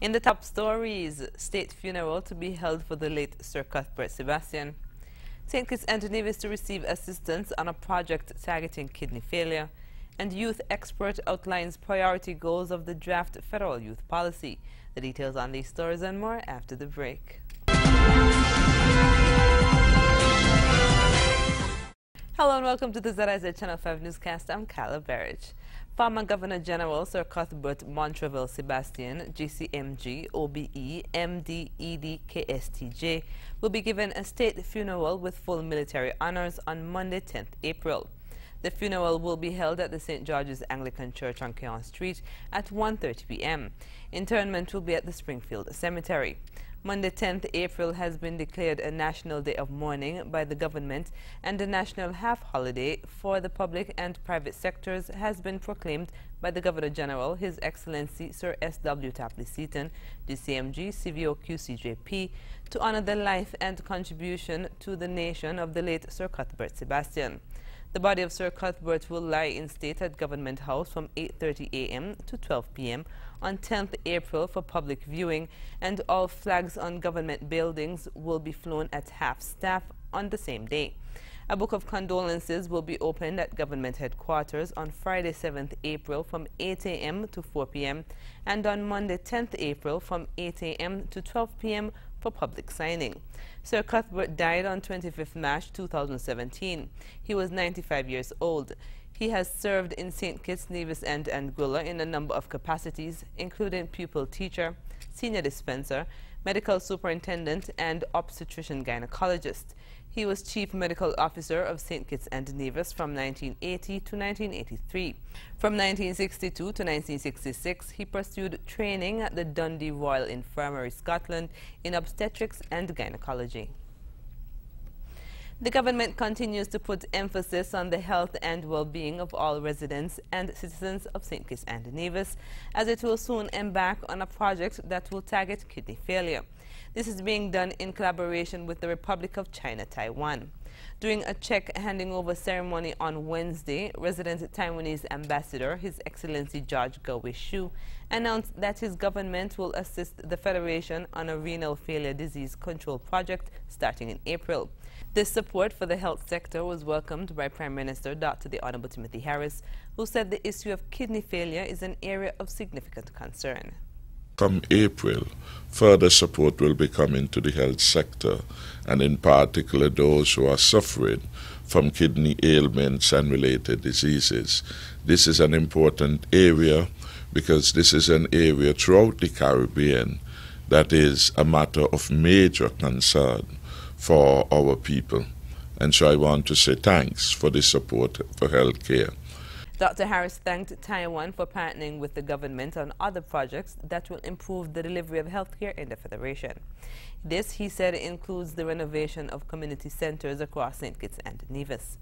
In the top stories, state funeral to be held for the late Sir Cuthbert Sebastian. St. Kitts and Nevis to receive assistance on a project targeting kidney failure. And youth expert outlines priority goals of the draft federal youth policy. The details on these stories and more after the break. Hello and welcome to the ZIZ Channel 5 newscast. I'm Kyla Berridge. Former Governor General Sir Cuthbert Montrevel Sebastian, GCMG, OBE, MD, ED, KSTJ, will be given a state funeral with full military honors on Monday, 10th April. The funeral will be held at the St. George's Anglican Church on Cayon Street at 1.30 p.m. Interment will be at the Springfield Cemetery. Monday 10th April has been declared a national day of mourning by the government and a national half holiday for the public and private sectors has been proclaimed by the Governor General, His Excellency Sir S.W. Tapley Seaton, DCMG CVO QCJP, to honor the life and contribution to the nation of the late Sir Cuthbert Sebastian. The body of Sir Cuthbert will lie in state at Government House from 8.30 a.m. to 12 p.m. on 10th April for public viewing, and all flags on government buildings will be flown at half-staff on the same day. A book of condolences will be opened at government headquarters on Friday 7th April from 8 a.m. to 4 p.m. and on Monday 10th April from 8 a.m. to 12 p.m. for public signing. Sir Cuthbert died on 25th March 2017. He was 95 years old. He has served in St. Kitts, Nevis and Anguilla in a number of capacities, including pupil teacher, senior dispenser, medical superintendent, and obstetrician gynecologist. He was Chief Medical Officer of St. Kitts and Nevis from 1980 to 1983. From 1962 to 1966, he pursued training at the Dundee Royal Infirmary, Scotland, in obstetrics and gynecology. The government continues to put emphasis on the health and well-being of all residents and citizens of St. Kitts and Nevis, as it will soon embark on a project that will target kidney failure. This is being done in collaboration with the Republic of China, Taiwan. During a check handing over ceremony on Wednesday, resident Taiwanese ambassador, His Excellency George Gawe Shu, announced that his government will assist the Federation on a renal failure disease control project starting in April. This support for the health sector was welcomed by Prime Minister Dr. The Honorable Timothy Harris, who said the issue of kidney failure is an area of significant concern. From April, further support will be coming to the health sector, and in particular those who are suffering from kidney ailments and related diseases. This is an important area because this is an area throughout the Caribbean that is a matter of major concern for our people. And so I want to say thanks for the support for healthcare. Dr. Harris thanked Taiwan for partnering with the government on other projects that will improve the delivery of healthcare in the Federation. This, he said, includes the renovation of community centers across St. Kitts and Nevis.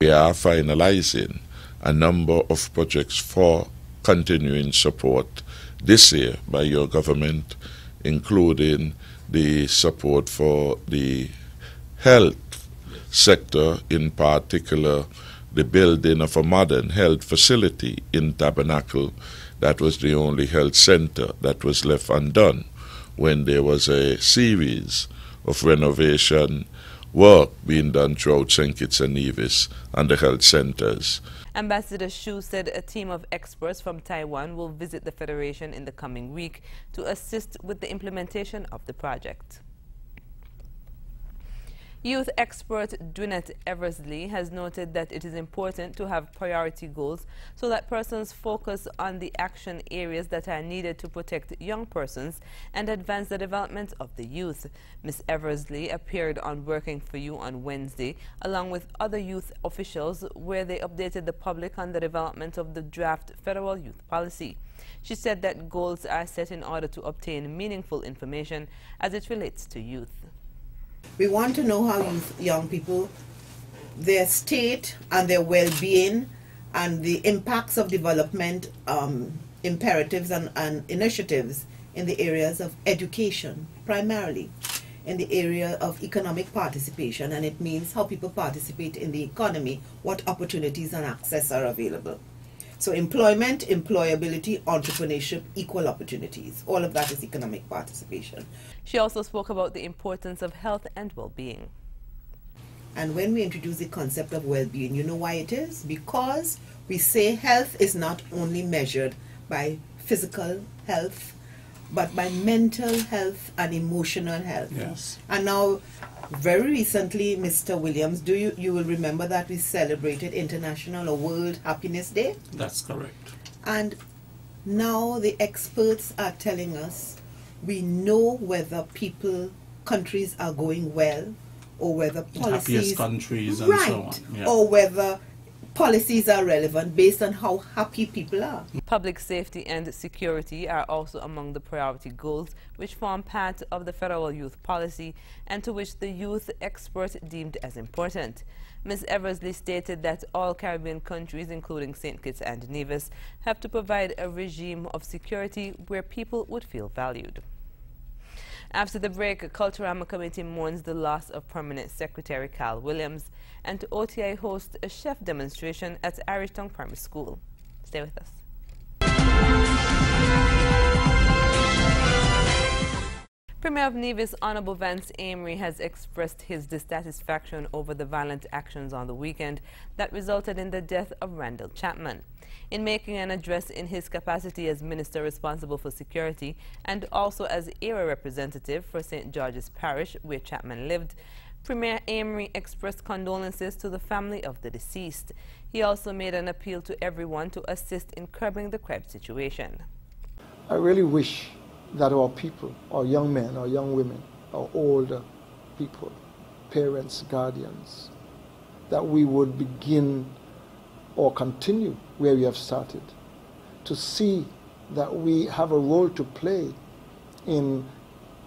We are finalizing a number of projects for continuing support this year by your government, including the support for the health sector, in particular, the building of a modern health facility in Tabernacle. That was the only health center that was left undone when there was a series of renovation work being done throughout St. Kitts and Nevis and the health centers. Ambassador Shu said a team of experts from Taiwan will visit the Federation in the coming week to assist with the implementation of the project. Youth expert Dwinette Eversley has noted that it is important to have priority goals so that persons focus on the action areas that are needed to protect young persons and advance the development of the youth. Ms. Eversley appeared on Working for You on Wednesday along with other youth officials where they updated the public on the development of the draft federal youth policy. She said that goals are set in order to obtain meaningful information as it relates to youth. We want to know how youth, young people, their state and their well-being and the impacts of development um, imperatives and, and initiatives in the areas of education, primarily in the area of economic participation, and it means how people participate in the economy, what opportunities and access are available. So employment, employability, entrepreneurship, equal opportunities. All of that is economic participation. She also spoke about the importance of health and well-being. And when we introduce the concept of well-being, you know why it is? Because we say health is not only measured by physical health, but by mental health and emotional health. Yes. And now, very recently, Mr. Williams, do you you will remember that we celebrated International or World Happiness Day? That's correct. And now the experts are telling us we know whether people, countries are going well, or whether policies Happiest countries and right, so on. Yeah. or whether policies are relevant based on how happy people are. Public safety and security are also among the priority goals which form part of the federal youth policy and to which the youth expert deemed as important. Ms. Eversley stated that all Caribbean countries, including St. Kitts and Nevis, have to provide a regime of security where people would feel valued. After the break, Culturama Committee mourns the loss of Permanent Secretary Cal Williams and OTI hosts a chef demonstration at Irish Town Primary School. Stay with us. Premier of Nevis Honorable Vance Amory has expressed his dissatisfaction over the violent actions on the weekend that resulted in the death of Randall Chapman. In making an address in his capacity as minister responsible for security and also as area representative for St. George's Parish, where Chapman lived, Premier Amory expressed condolences to the family of the deceased. He also made an appeal to everyone to assist in curbing the crime situation. I really wish that our people, our young men, our young women, our older people, parents, guardians, that we would begin or continue where we have started, to see that we have a role to play in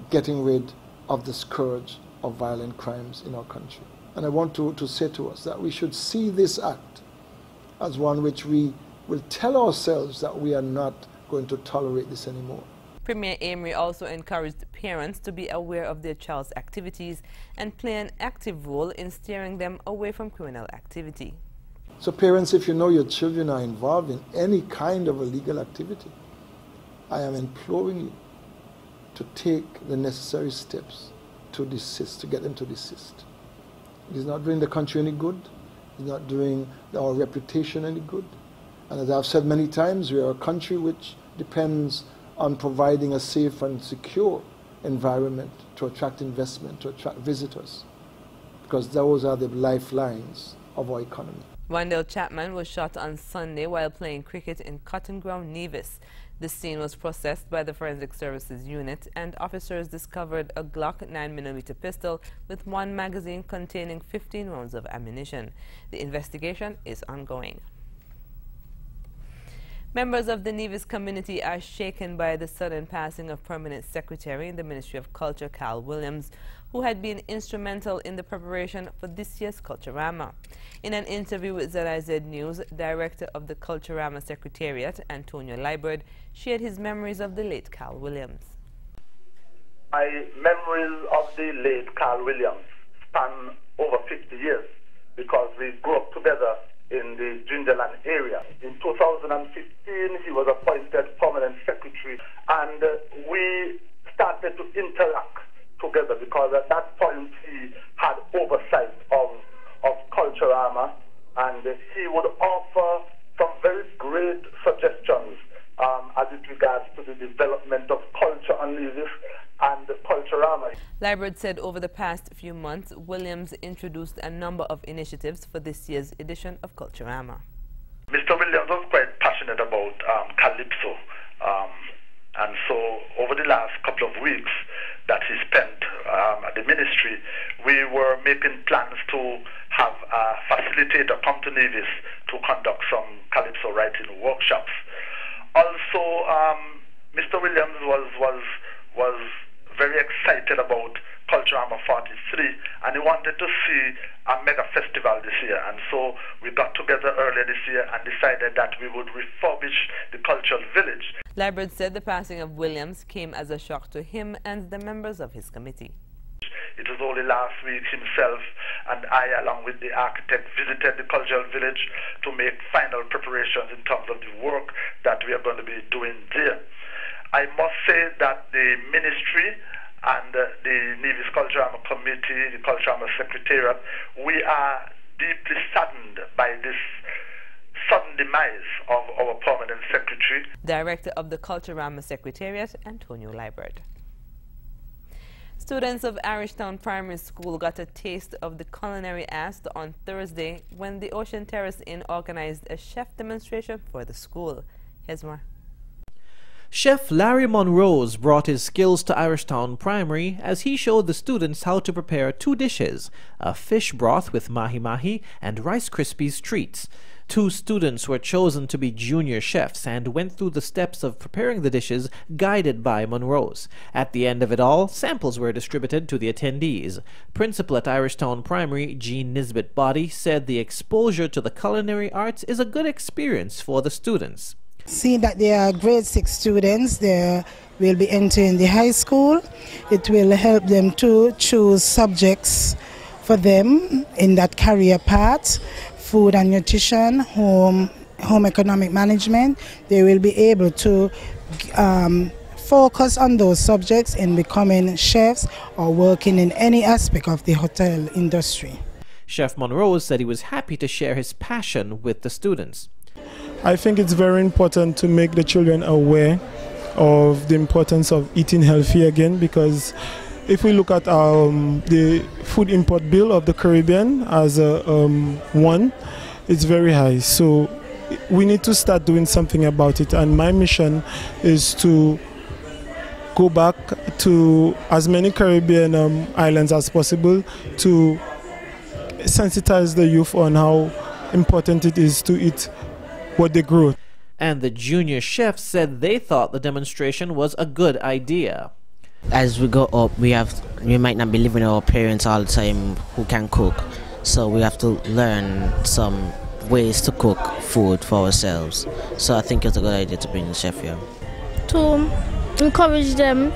getting rid of the scourge of violent crimes in our country. And I want to, to say to us that we should see this act as one which we will tell ourselves that we are not going to tolerate this anymore. Premier Amory also encouraged parents to be aware of their child's activities and play an active role in steering them away from criminal activity. So parents, if you know your children are involved in any kind of illegal activity, I am imploring you to take the necessary steps to desist, to get them to desist. It is not doing the country any good. It's not doing our reputation any good. And as I've said many times, we are a country which depends on providing a safe and secure environment to attract investment, to attract visitors, because those are the lifelines of our economy. Wendell Chapman was shot on Sunday while playing cricket in Cotton Ground, Nevis. The scene was processed by the Forensic Services Unit and officers discovered a Glock 9mm pistol with one magazine containing 15 rounds of ammunition. The investigation is ongoing. Members of the Nevis community are shaken by the sudden passing of Permanent Secretary in the Ministry of Culture, Cal Williams, who had been instrumental in the preparation for this year's Culturama. In an interview with ZIZ News, Director of the Culturama Secretariat, Antonio Liburd, shared his memories of the late Cal Williams. My memories of the late Cal Williams span over 50 years because we grew up together in the Gingerland area. In 2015, he was appointed permanent secretary, and uh, we started to interact together because at that point he had oversight of, of Culturama, and he would offer some very great suggestions um, as it regards to the development of culture and music and Culturama. Liburd said over the past few months, Williams introduced a number of initiatives for this year's edition of Culturama. Mr. Williams was quite passionate about um, Calypso. Um, and so over the last couple of weeks that he spent um, at the ministry, we were making plans to have a facilitator come to Nevis to conduct some Calypso writing workshops. Also, Mr. Um, Williams was, was, was very excited about Culturama 43 and he wanted to see a mega festival this year. And so we got together earlier this year and decided that we would refurbish the cultural village. Liburd said the passing of Williams came as a shock to him and the members of his committee. It was only last week himself and I, along with the architect, visited the cultural village to make final preparations in terms of the work that we are going to be doing there. I must say that the ministry and uh, the Nevis Cultural Committee, the Cultural Secretariat, we are deeply saddened by this sudden demise of our permanent secretary. Director of the Culturama Secretariat, Antonio Liburd. Students of Irishtown Primary School got a taste of the culinary ast on Thursday when the Ocean Terrace Inn organized a chef demonstration for the school. Here's more. Chef Larry Monrose brought his skills to Irishtown Primary as he showed the students how to prepare two dishes, a fish broth with mahi-mahi and Rice Krispies treats. Two students were chosen to be junior chefs and went through the steps of preparing the dishes guided by Monrose. At the end of it all, samples were distributed to the attendees. Principal at Irishtown Primary, Jean Nisbet Body, said the exposure to the culinary arts is a good experience for the students. Seeing that they are grade six students, they will be entering the high school. It will help them to choose subjects for them in that career path, food and nutrition, home, home economic management. They will be able to um, focus on those subjects in becoming chefs or working in any aspect of the hotel industry. Chef Monrose said he was happy to share his passion with the students. I think it's very important to make the children aware of the importance of eating healthy again because if we look at um, the food import bill of the Caribbean as a, um, one, it's very high. So we need to start doing something about it. And my mission is to go back to as many Caribbean um, islands as possible to sensitize the youth on how important it is to eat what they grow. And the junior chefs said they thought the demonstration was a good idea. As we go up, we have we might not be living with our parents all the time who can cook, so we have to learn some ways to cook food for ourselves. So I think it's a good idea to bring the chef here. To encourage them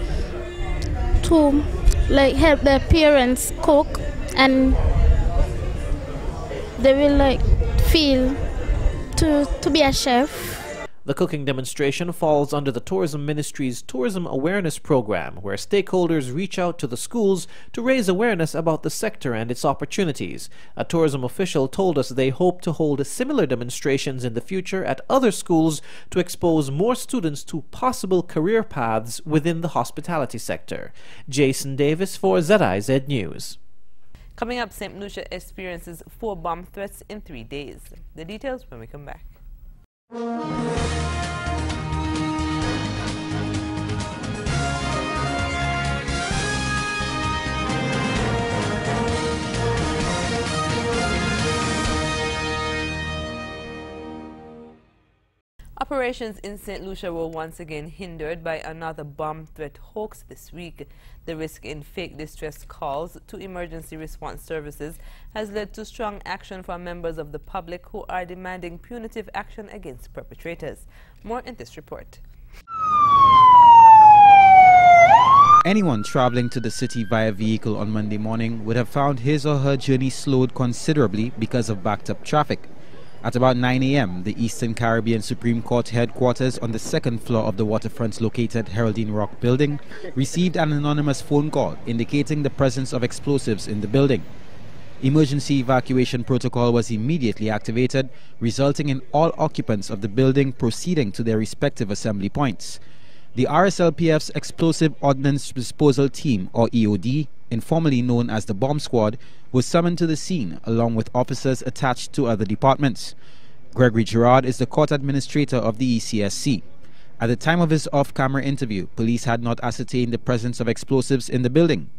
to like help their parents cook and they will like feel to, to be a chef. The cooking demonstration falls under the Tourism Ministry's Tourism Awareness Program, where stakeholders reach out to the schools to raise awareness about the sector and its opportunities. A tourism official told us they hope to hold similar demonstrations in the future at other schools to expose more students to possible career paths within the hospitality sector. Jason Davis for ZIZ News. Coming up, St. Lucia experiences four bomb threats in three days. The details when we come back. Música Operations in St. Lucia were once again hindered by another bomb threat hoax this week. The risk in fake distress calls to emergency response services has led to strong action from members of the public who are demanding punitive action against perpetrators. More in this report. Anyone traveling to the city via vehicle on Monday morning would have found his or her journey slowed considerably because of backed up traffic. At about 9 a.m., the Eastern Caribbean Supreme Court headquarters on the second floor of the waterfront located Heraldine Rock building received an anonymous phone call indicating the presence of explosives in the building. Emergency evacuation protocol was immediately activated, resulting in all occupants of the building proceeding to their respective assembly points. The RSLPF's Explosive Ordnance Disposal Team, or EOD, informally known as the Bomb Squad, was summoned to the scene along with officers attached to other departments. Gregory Gerard is the court administrator of the ECSC. At the time of his off camera interview, police had not ascertained the presence of explosives in the building.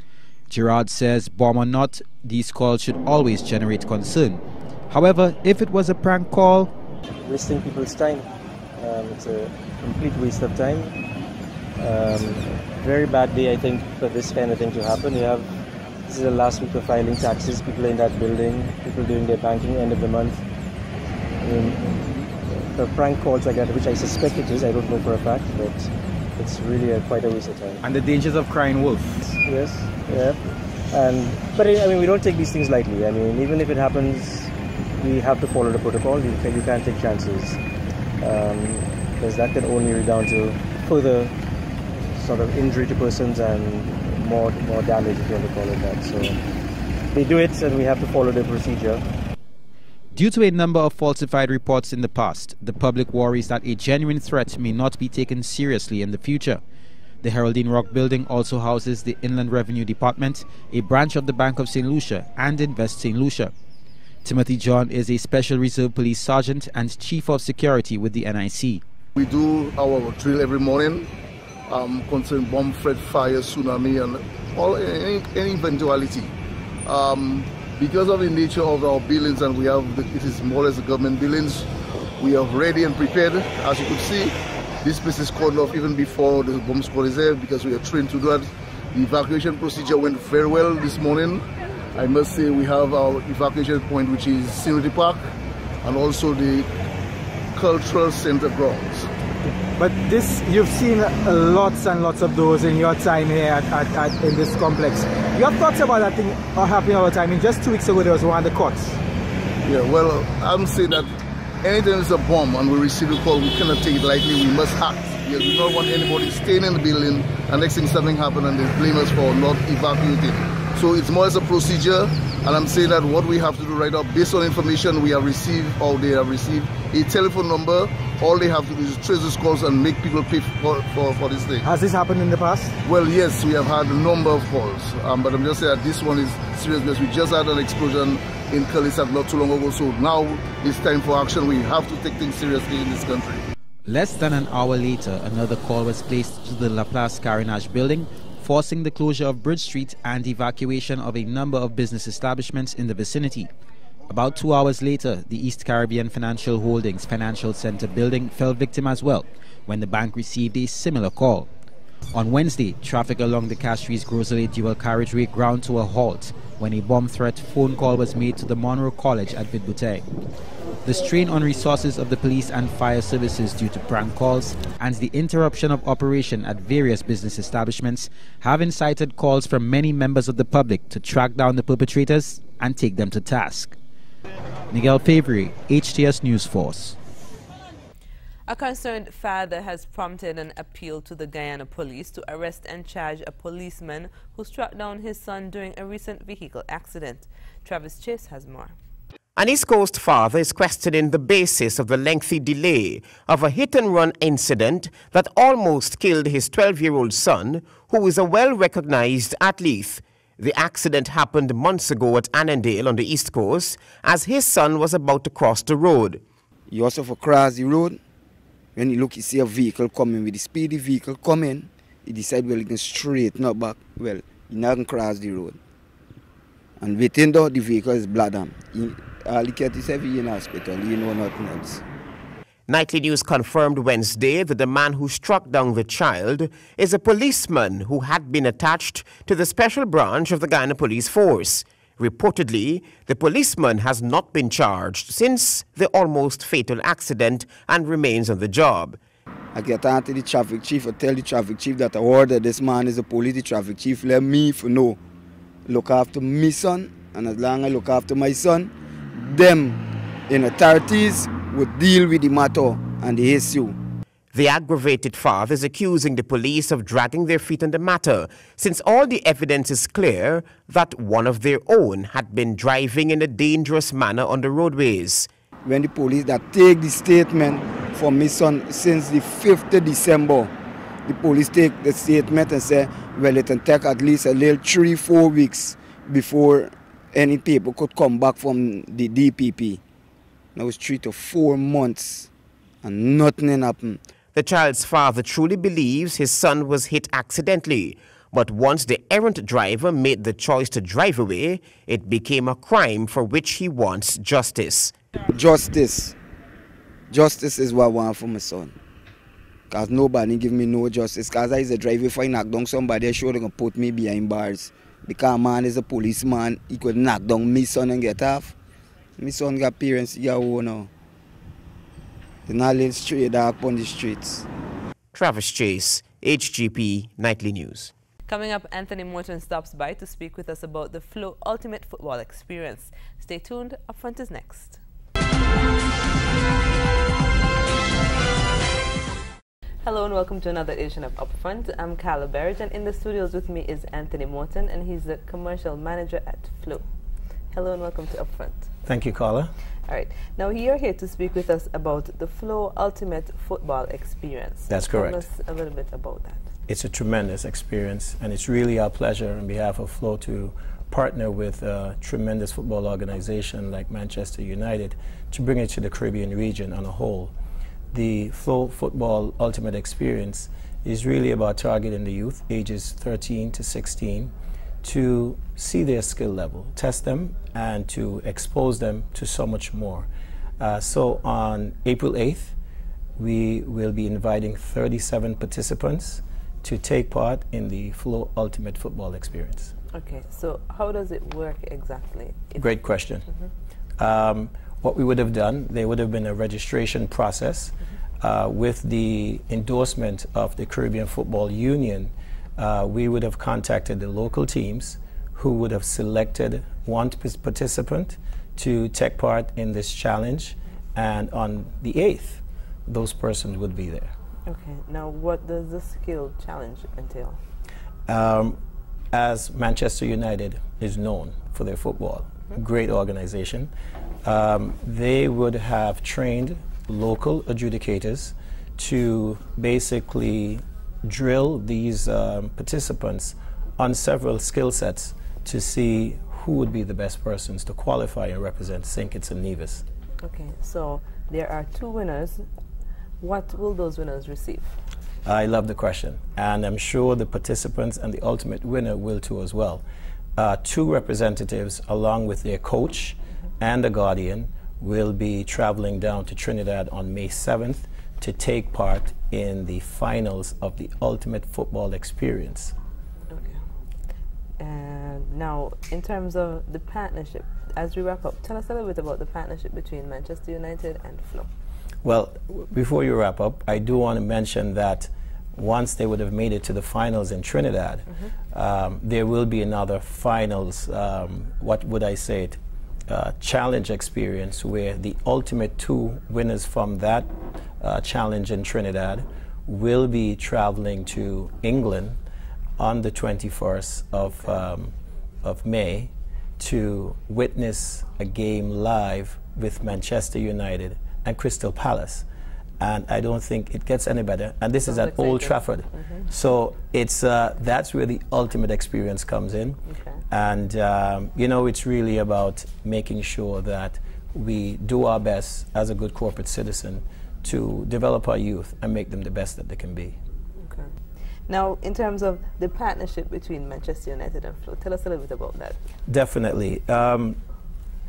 Gerard says, bomb or not, these calls should always generate concern. However, if it was a prank call, wasting people's time. Um, it's a complete waste of time. Um, very bad day, I think, for this kind of thing to happen. You have this is the last week of filing taxes. People in that building, people doing their banking end of the month. I mean, the prank calls like that, which I suspect it is, I don't know for a fact, but it's really a, quite a waste of time. And the dangers of crying wolf. Yes, yeah. And but I mean, we don't take these things lightly. I mean, even if it happens, we have to follow the protocol. We, we can't take chances because um, that can only redound to further sort of injury to persons and more more damage, if you want to call it that. So they do it, and we have to follow the procedure. Due to a number of falsified reports in the past, the public worries that a genuine threat may not be taken seriously in the future. The Heraldine Rock building also houses the Inland Revenue Department, a branch of the Bank of St. Lucia, and Invest St. Lucia. Timothy John is a Special Reserve Police Sergeant and Chief of Security with the NIC. We do our drill every morning um, concerning bomb threat, fire, tsunami, and all any, any eventuality. Um, because of the nature of our buildings and we have the, it is more or less government buildings, we are ready and prepared. As you could see, this place is cordoned off even before the bomb squad is there because we are trained to do that. The evacuation procedure went very well this morning. I must say we have our evacuation point which is Sinrity Park and also the Cultural Center grounds. But this, you've seen lots and lots of those in your time here at, at, at, in this complex. You have thoughts about that thing happening all the time. I mean, just two weeks ago there was one of the courts. Yeah, well, uh, I'm saying that anything is a bomb and we receive a call, we cannot take it lightly. We must act. Because we don't want anybody staying in the building and next thing something happen and they blame us for not evacuating. So it's more as a procedure, and I'm saying that what we have to do right now, based on information we have received or they have received, a telephone number, all they have to do is trace those calls and make people pay for, for, for this thing. Has this happened in the past? Well, yes, we have had a number of calls, um, but I'm just saying that this one is serious because we just had an explosion in Kalisak not too long ago, so now it's time for action. We have to take things seriously in this country. Less than an hour later, another call was placed to the Laplace Carénage building forcing the closure of Bridge Street and evacuation of a number of business establishments in the vicinity. About two hours later, the East Caribbean Financial Holdings Financial Center building fell victim as well when the bank received a similar call. On Wednesday, traffic along the Castries Gros Islet dual carriageway ground to a halt when a bomb threat phone call was made to the Monroe College at Vide the strain on resources of the police and fire services due to prank calls and the interruption of operation at various business establishments have incited calls from many members of the public to track down the perpetrators and take them to task. Miguel Fabry, HTS News Force. A concerned father has prompted an appeal to the Guyana police to arrest and charge a policeman who struck down his son during a recent vehicle accident. Travis Chase has more. An East Coast father is questioning the basis of the lengthy delay of a hit and run incident that almost killed his 12 year old son, who is a well recognized athlete. The accident happened months ago at Annandale on the East Coast as his son was about to cross the road. You also for cross the road. When you look, you see a vehicle coming with a speedy vehicle coming. You decide, well, you can straighten up back. Well, you not cross the road. And within the, the vehicle is blood all the cat is in hospital, you know nothing else. Nightly News confirmed Wednesday that the man who struck down the child is a policeman who had been attached to the special branch of the Guyana Police Force. Reportedly, the policeman has not been charged since the almost fatal accident and remains on the job. I get on to the traffic chief, I tell the traffic chief that I order this man is a police the traffic chief, let me for know. Look after my son, and as long as I look after my son, them in authorities would deal with the matter and the issue. The aggravated father is accusing the police of dragging their feet on the matter, since all the evidence is clear that one of their own had been driving in a dangerous manner on the roadways. When the police that take the statement from my son since the 5th of December, the police take the statement and say, well, it can take at least a little three, four weeks before any people could come back from the DPP. Now was three to four months and nothing happened. The child's father truly believes his son was hit accidentally. But once the errant driver made the choice to drive away, it became a crime for which he wants justice. Justice. Justice is what I want for my son. Because nobody give me no justice. Because I is a driver, if I knock down somebody, I sure they going to put me behind bars. Because man is a policeman, he could knock down my son and get off. My son got parents, he got own now. They not live straight dark on the streets. Travis Chase, HGP Nightly News. Coming up, Anthony Morton stops by to speak with us about the Flow Ultimate Football Experience. Stay tuned, Upfront is next. Hello and welcome to another edition of Upfront. I'm Carla Berridge and in the studios with me is Anthony Morton and he's the commercial manager at Flow. Hello and welcome to Upfront. Thank you, Carla. All right. Now you're here to speak with us about the Flow Ultimate Football Experience. That's correct. Tell us a little bit about that. It's a tremendous experience and it's really our pleasure on behalf of Flow to partner with a tremendous football organization like Manchester United to bring it to the Caribbean region on a whole the Flow Football Ultimate Experience is really about targeting the youth, ages 13 to 16, to see their skill level, test them, and to expose them to so much more. Uh, so on April 8th, we will be inviting 37 participants to take part in the Flow Ultimate Football Experience. Okay, so how does it work exactly? Great question. Mm -hmm. um, what we would have done, there would have been a registration process uh, with the endorsement of the Caribbean Football Union. Uh, we would have contacted the local teams who would have selected one participant to take part in this challenge, and on the 8th, those persons would be there. Okay, now what does the skill challenge entail? Um, as Manchester United is known for their football, mm -hmm. great organization, um, they would have trained local adjudicators to basically drill these um, participants on several skill sets to see who would be the best persons to qualify and represent St. Kitts and Nevis. Okay, so there are two winners. What will those winners receive? I love the question, and I'm sure the participants and the ultimate winner will too as well. Uh, two representatives, along with their coach, and a Guardian will be traveling down to Trinidad on May 7th to take part in the finals of the Ultimate Football Experience. Okay. And now, in terms of the partnership, as we wrap up, tell us a little bit about the partnership between Manchester United and Flow. Well, before you wrap up, I do want to mention that once they would have made it to the finals in Trinidad, mm -hmm. um, there will be another finals, um, what would I say it, uh, challenge experience where the ultimate two winners from that uh, challenge in Trinidad will be traveling to England on the 21st of, um, of May to witness a game live with Manchester United and Crystal Palace and I don't think it gets any better. And this Sounds is at exciting. Old Trafford, mm-hmm. so it's uh, that's where the ultimate experience comes in. Okay. And um, you know, it's really about making sure that we do our best as a good corporate citizen to develop our youth and make them the best that they can be. Okay. Now, in terms of the partnership between Manchester United and Flow, tell us a little bit about that. Definitely. Um,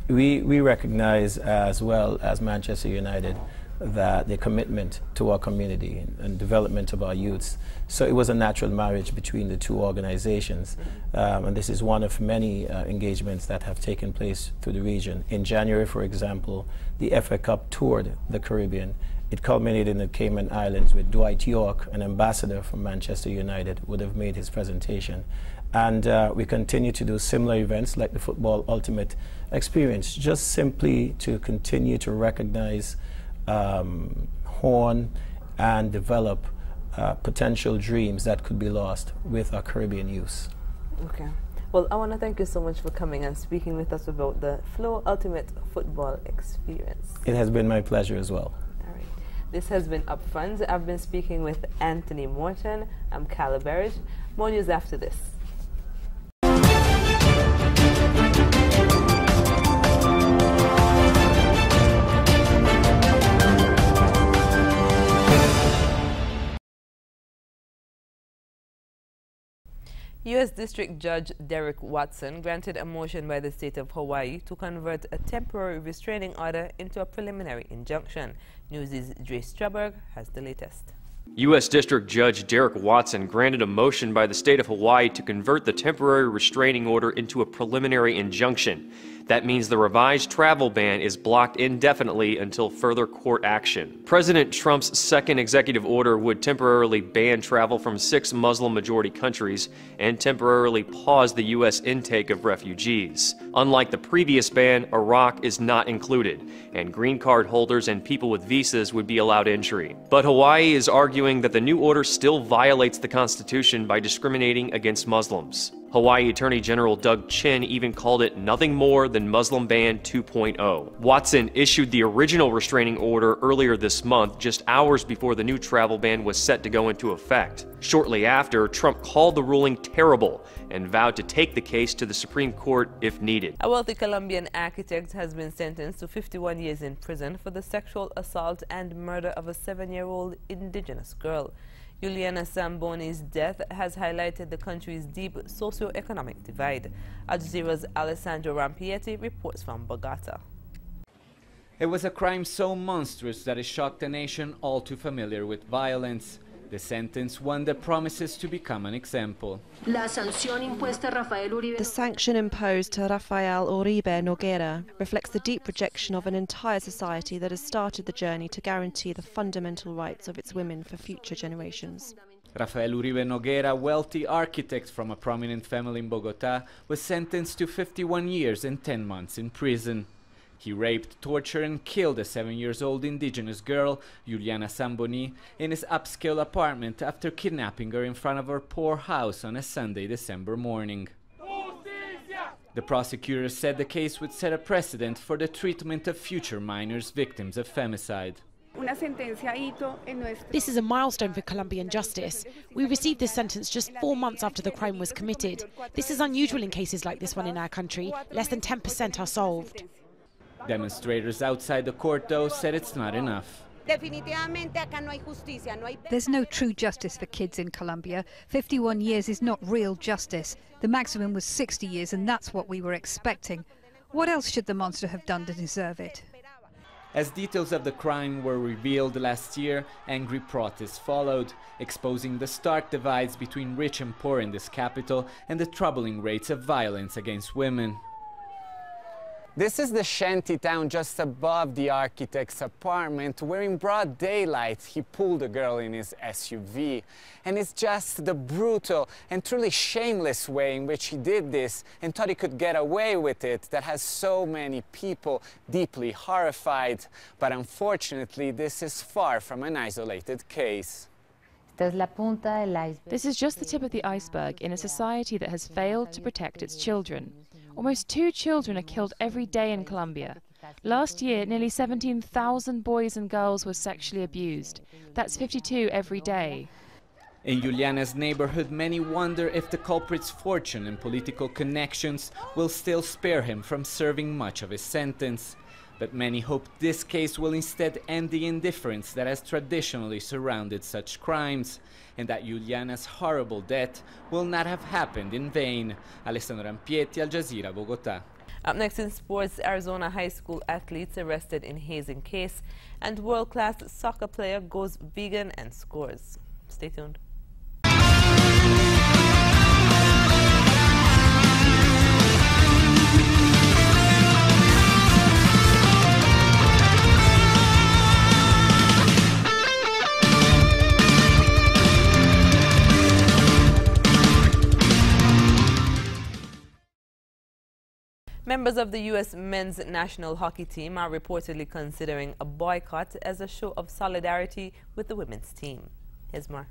we, we recognize as well as Manchester United that the commitment to our community and, and, development of our youths. So it was a natural marriage between the two organizations. Um, and this is one of many uh, engagements that have taken place through the region. In January, for example, the FA Cup toured the Caribbean. It culminated in the Cayman Islands with Dwight Yorke, an ambassador from Manchester United, would have made his presentation. And uh, we continue to do similar events like the Football Ultimate Experience, just simply to continue to recognize um, hone and develop uh, potential dreams that could be lost with our Caribbean youth. Okay. Well, I want to thank you so much for coming and speaking with us about the Flow Ultimate Football Experience. It has been my pleasure as well. All right. This has been Upfront. I've been speaking with Anthony Morton. I'm Carla Berridge. More news after this. U.S. District Judge Derrick Watson granted a motion by the state of Hawaii to convert a temporary restraining order into a preliminary injunction. News' Dre Straberg has the latest. U.S. District Judge Derrick Watson granted a motion by the state of Hawaii to convert the temporary restraining order into a preliminary injunction. That means the revised travel ban is blocked indefinitely until further court action. President Trump's second executive order would temporarily ban travel from six Muslim majority countries and temporarily pause the U.S. intake of refugees. Unlike the previous ban, Iraq is not included, and green card holders and people with visas would be allowed entry. But Hawaii is arguing that the new order still violates the Constitution by discriminating against Muslims. Hawaii Attorney General Doug Chin even called it nothing more than Muslim Ban 2.0. Watson issued the original restraining order earlier this month, just hours before the new travel ban was set to go into effect. Shortly after, Trump called the ruling terrible and vowed to take the case to the Supreme Court if needed. A wealthy Colombian architect has been sentenced to 51 years in prison for the sexual assault and murder of a seven-year-old indigenous girl. Juliana Samboni's death has highlighted the country's deep socio-economic divide. Al Jazeera's Alessandro Rampietti reports from Bogota. It was a crime so monstrous that it shocked a nation all too familiar with violence. The sentence one that promises to become an example. The sanction imposed to Rafael Uribe Noguera reflects the deep rejection of an entire society that has started the journey to guarantee the fundamental rights of its women for future generations. Rafael Uribe Noguera, wealthy architect from a prominent family in Bogota, was sentenced to 51 years and 10 months in prison. He raped, tortured, and killed a seven years old indigenous girl, Juliana Samboni, in his upscale apartment after kidnapping her in front of her poor house on a Sunday, December morning. The prosecutors said the case would set a precedent for the treatment of future minors victims of femicide. This is a milestone for Colombian justice. We received this sentence just four months after the crime was committed. This is unusual in cases like this one in our country. Less than 10% are solved. Demonstrators outside the court, though, said it's not enough. There's no true justice for kids in Colombia. 51 years is not real justice. The maximum was 60 years, and that's what we were expecting. What else should the monster have done to deserve it? As details of the crime were revealed last year, angry protests followed, exposing the stark divides between rich and poor in this capital and the troubling rates of violence against women. This is the shanty town just above the architect's apartment where in broad daylight he pulled a girl in his SUV. And it's just the brutal and truly shameless way in which he did this and thought he could get away with it that has so many people deeply horrified. But unfortunately, this is far from an isolated case. This is just the tip of the iceberg in a society that has failed to protect its children. Almost two children are killed every day in Colombia. Last year, nearly 17,000 boys and girls were sexually abused. That's 52 every day. In Juliana's neighborhood, many wonder if the culprit's fortune and political connections will still spare him from serving much of his sentence. But many hope this case will instead end the indifference that has traditionally surrounded such crimes, and that Juliana's horrible death will not have happened in vain. Alessandro Rampietti, Al Jazeera, Bogota. Up next in sports, Arizona high school athletes arrested in hazing case, and world-class soccer player goes vegan and scores. Stay tuned. Members of the U.S. men's national hockey team are reportedly considering a boycott as a show of solidarity with the women's team. Here's more.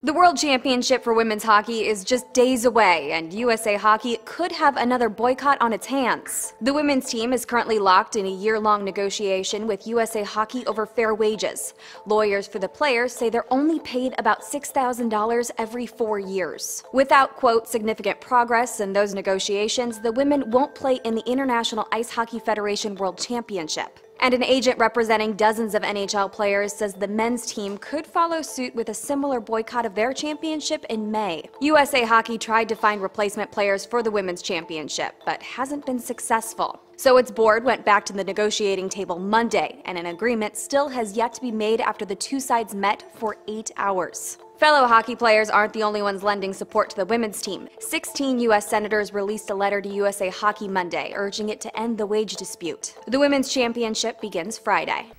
The World Championship for women's hockey is just days away, and USA Hockey could have another boycott on its hands. The women's team is currently locked in a year-long negotiation with USA Hockey over fair wages. Lawyers for the players say they're only paid about $6,000 every four years. Without, quote, significant progress in those negotiations, the women won't play in the International Ice Hockey Federation World Championship. And an agent representing dozens of NHL players says the men's team could follow suit with a similar boycott of their championship in May. USA Hockey tried to find replacement players for the women's championship, but hasn't been successful. So its board went back to the negotiating table Monday, and an agreement still has yet to be made after the two sides met for eight hours. Fellow hockey players aren't the only ones lending support to the women's team. 16 U.S. senators released a letter to USA Hockey Monday urging it to end the wage dispute. The women's championship begins Friday.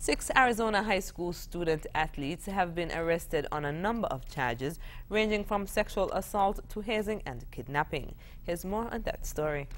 Six Arizona high school student athletes have been arrested on a number of charges ranging from sexual assault to hazing and kidnapping. Here's more on that story.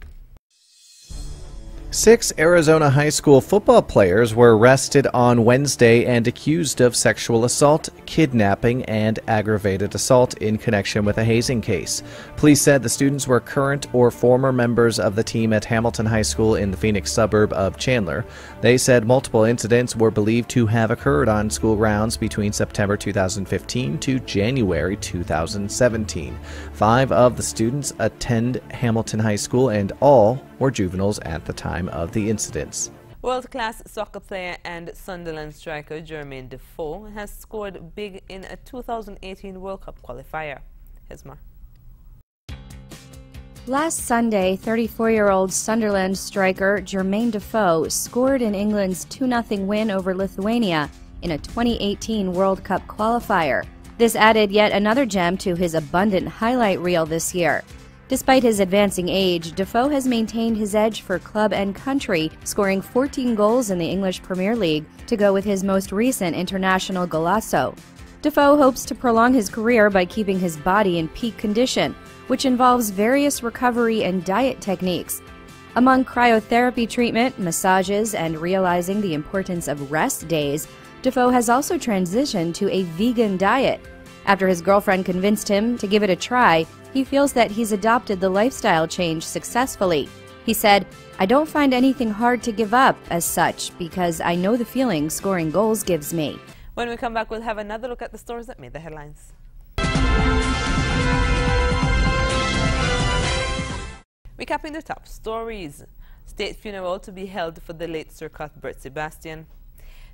Six Arizona high school football players were arrested on Wednesday and accused of sexual assault, kidnapping, and aggravated assault in connection with a hazing case. Police said the students were current or former members of the team at Hamilton High School in the Phoenix suburb of Chandler. They said multiple incidents were believed to have occurred on school grounds between September 2015 to January 2017. Five of the students attend Hamilton High School and all were juveniles at the time of the incidents. World-class soccer player and Sunderland striker Jermaine Defoe has scored big in a 2018 World Cup qualifier. More. Last Sunday, 34-year-old Sunderland striker Jermaine Defoe scored in England's 2-0 win over Lithuania in a 2018 World Cup qualifier. This added yet another gem to his abundant highlight reel this year. Despite his advancing age, Defoe has maintained his edge for club and country, scoring 14 goals in the English Premier League to go with his most recent international golazo. Defoe hopes to prolong his career by keeping his body in peak condition, which involves various recovery and diet techniques. Among cryotherapy treatment, massages, and realizing the importance of rest days, Defoe has also transitioned to a vegan diet. After his girlfriend convinced him to give it a try, he feels that he's adopted the lifestyle change successfully. He said, I don't find anything hard to give up as such because I know the feeling scoring goals gives me. When we come back, we'll have another look at the stories that made the headlines. Recapping the top stories. State funeral to be held for the late Sir Cuthbert Sebastian.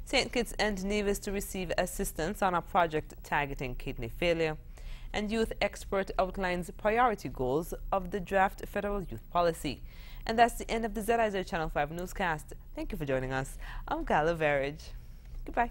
St. Kitts and Nevis to receive assistance on a project targeting kidney failure and youth expert outlines priority goals of the draft federal youth policy. And that's the end of the ZIZ Channel 5 newscast. Thank you for joining us. I'm Gala Verage. Goodbye.